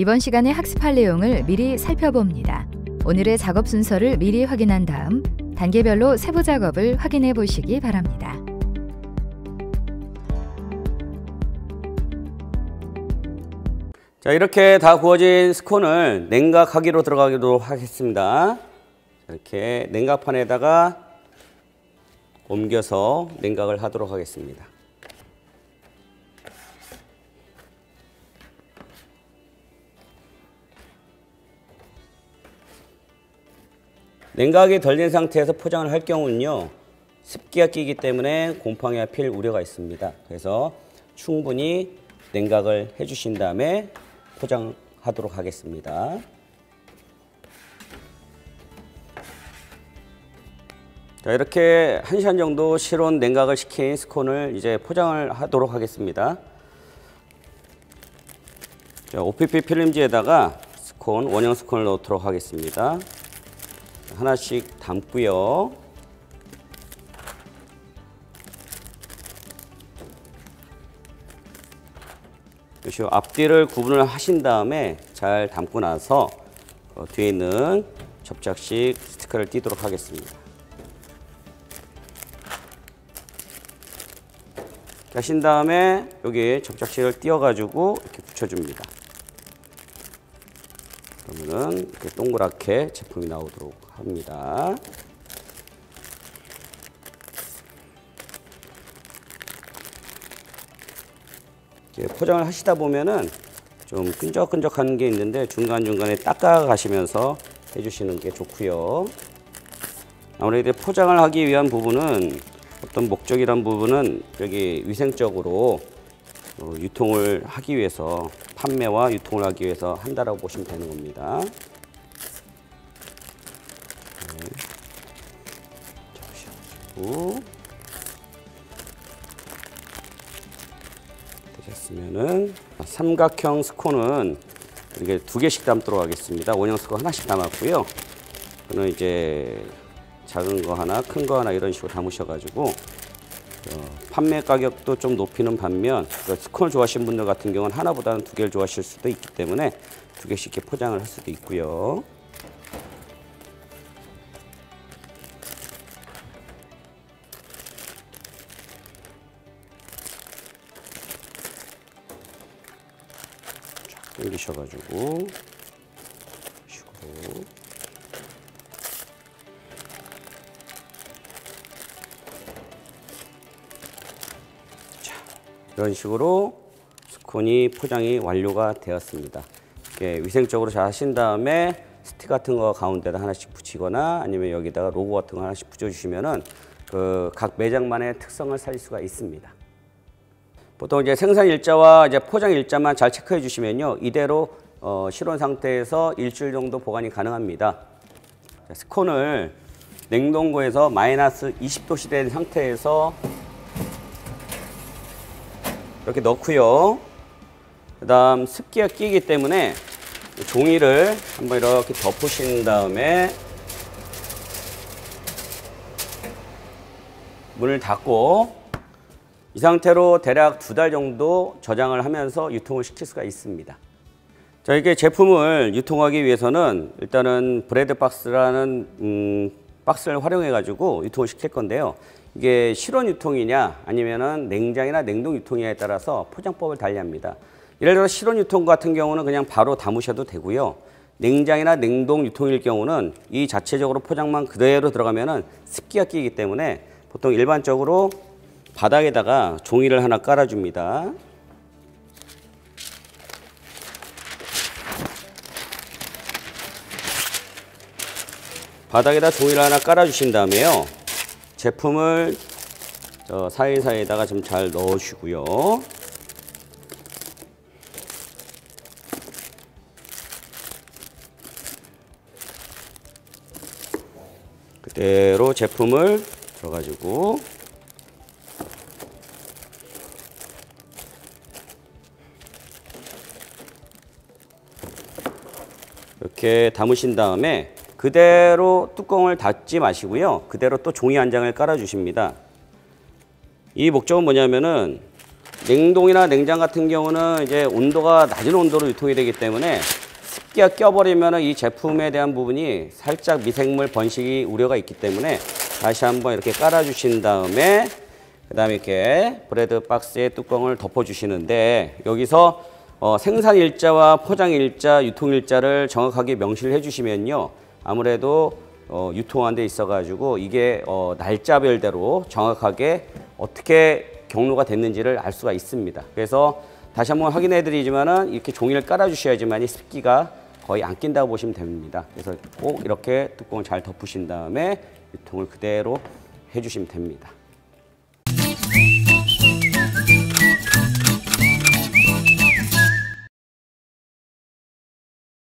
이번 시간에 학습할 내용을 미리 살펴봅니다. 오늘의 작업 순서를 미리 확인한 다음 단계별로 세부 작업을 확인해 보시기 바랍니다. 자 이렇게 다 구워진 스콘을 냉각하기로 들어가도록 하겠습니다. 이렇게 냉각판에다가 옮겨서 냉각을 하도록 하겠습니다. 냉각이 덜 된 상태에서 포장을 할 경우는요. 습기가 끼기 때문에 곰팡이가 필 우려가 있습니다. 그래서 충분히 냉각을 해주신 다음에 포장하도록 하겠습니다. 자, 이렇게 1시간 정도 실온 냉각을 시킨 스콘을 이제 포장을 하도록 하겠습니다. 자, OPP 필름지에다가 스콘, 원형 스콘을 넣도록 하겠습니다. 하나씩 담고요. 요 앞뒤를 구분을 하신 다음에 잘 담고 나서 어, 뒤에 있는 접착식 스티커를 띄도록 하겠습니다. 하신 다음에 여기 접착식을 띄워가지고 이렇게 붙여줍니다. 그러면은 이렇게 동그랗게 제품이 나오도록 합니다. 포장을 하시다 보면은 좀 끈적끈적한 게 있는데 중간중간에 닦아 가시면서 해주시는 게 좋고요. 아무래도 포장을 하기 위한 부분은 어떤 목적이란 부분은 여기 위생적으로 어, 유통을 하기 위해서 판매와 유통을 하기 위해서 한다라고 보시면 되는 겁니다. 네. 잡으시고 되셨으면은 삼각형 스콘은 이게 두 개씩 담도록 하겠습니다. 원형 스콘 하나씩 담았고요. 그는 이제 작은 거 하나, 큰 거 하나 이런 식으로 담으셔가지고 어, 판매 가격도 좀 높이는 반면 그 스콘을 좋아하시는 분들 같은 경우는 하나보다는 두 개를 좋아하실 수도 있기 때문에 두 개씩 이렇게 포장을 할 수도 있고요. 쫙 당기셔가지고 식으로 이런 식으로 스콘이 포장이 완료가 되었습니다. 위생적으로 잘 하신 다음에 스틱 같은 거 가운데다 하나씩 붙이거나 아니면 여기다가 로고 같은 거 하나씩 붙여주시면은 그 각 매장만의 특성을 살릴 수가 있습니다. 보통 이제 생산 일자와 이제 포장 일자만 잘 체크해 주시면요. 이대로 어, 실온 상태에서 일주일 정도 보관이 가능합니다. 스콘을 냉동고에서 마이너스 20도씨 된 상태에서 이렇게 넣고요. 그 다음 습기가 끼기 때문에 종이를 한번 이렇게 덮으신 다음에 문을 닫고 이 상태로 대략 두 달 정도 저장을 하면서 유통을 시킬 수가 있습니다. 자, 이게 제품을 유통하기 위해서는 일단은 브레드 박스라는 음, 박스를 활용해 가지고 유통을 시킬 건데요. 이게 실온 유통이냐 아니면은 냉장이나 냉동 유통이냐에 따라서 포장법을 달리합니다. 예를 들어 실온 유통 같은 경우는 그냥 바로 담으셔도 되고요. 냉장이나 냉동 유통일 경우는 이 자체적으로 포장만 그대로 들어가면은 습기가 끼기 때문에 보통 일반적으로 바닥에다가 종이를 하나 깔아줍니다. 바닥에다 종이를 하나 깔아주신 다음에요. 제품을 저 사이사이에다가 좀 잘 넣으시고요. 그대로 제품을 들어가지고 이렇게 담으신 다음에 그대로 뚜껑을 닫지 마시고요. 그대로 또 종이 한 장을 깔아 주십니다. 이 목적은 뭐냐면은 냉동이나 냉장 같은 경우는 이제 온도가 낮은 온도로 유통이 되기 때문에 습기가 껴버리면 이 제품에 대한 부분이 살짝 미생물 번식이 우려가 있기 때문에 다시 한번 이렇게 깔아주신 다음에 그 다음에 이렇게 브레드 박스에 뚜껑을 덮어주시는데 여기서 어, 생산 일자와 포장 일자, 유통 일자를 정확하게 명시를 해주시면요. 아무래도 어, 유통한 데 있어가지고 이게 어, 날짜별대로 정확하게 어떻게 경로가 됐는지를 알 수가 있습니다. 그래서 다시 한번 확인해 드리지만은 이렇게 종이를 깔아 주셔야지만 이 습기가 거의 안 낀다고 보시면 됩니다. 그래서 꼭 이렇게 뚜껑을 잘 덮으신 다음에 유통을 그대로 해 주시면 됩니다.